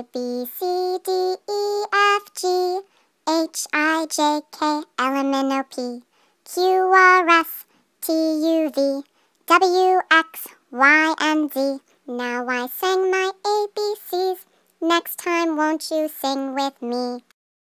A, B, C, D, E, F, G, H, I, J, K, L, M, N, O, P, Q, R, S, T, U, V, W, X, Y, and Z. Now I sang my ABCs. Next time, won't you sing with me?